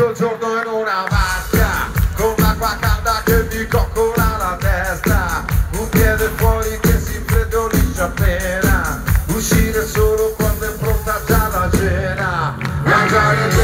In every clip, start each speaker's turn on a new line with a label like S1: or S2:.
S1: tutto il giorno in una vasca con l'acqua calda che mi coccola la testa. Un piede fuori che si freddolisce appena uscire solo quando è pronta già la cena. Mangiare il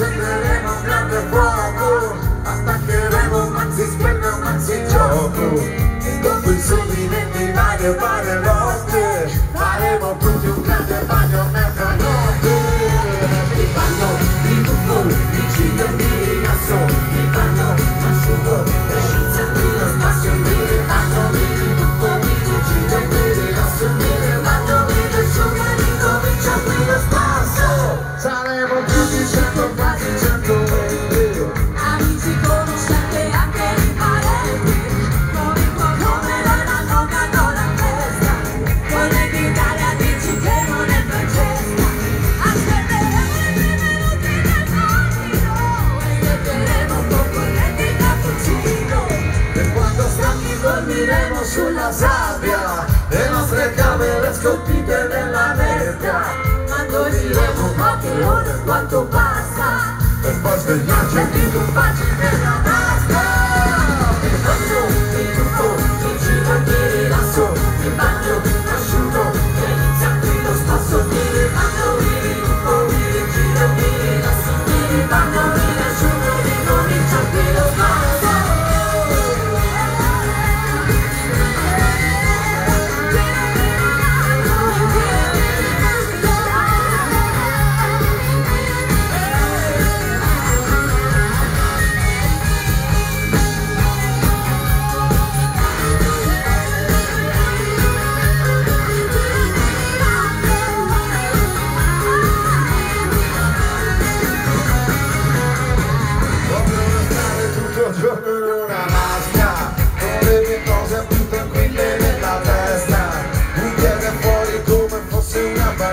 S1: accenderemo un grande fuoco attaccheremo un maxi schermo maxi gioco e dopo il subito in mare parleremo sulla sabbia, le nostre camere scolpite nella nebbia,
S2: ma dormiremo poche ore quanto basta,
S1: per poi svegliarci
S3: di
S1: compagine.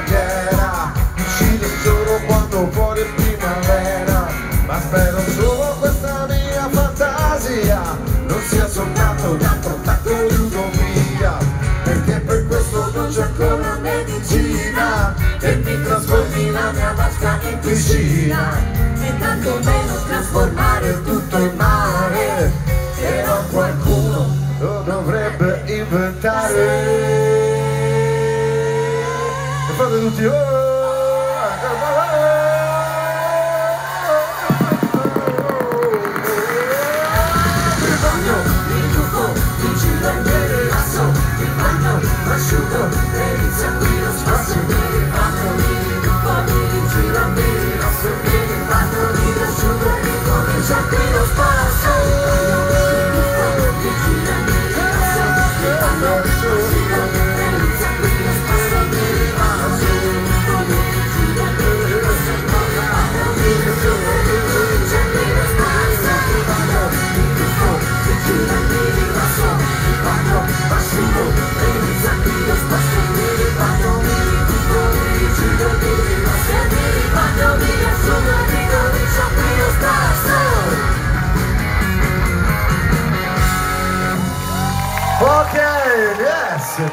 S1: preghiera Uccide solo quando fuori primavera. Ma spero solo questa mia fantasia. Non sia soltanto un altro tacco di utopia. Perché per questo non c'è ancora medicina. E mi trasformi la mia vasca in piscina.
S2: E tanto meno trasformare tutto in mare.
S1: Però qualcuno lo dovrebbe inventare. fazendo de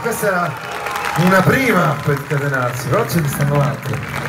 S1: questa era una prima per scatenarsi, però ce ne stanno altre.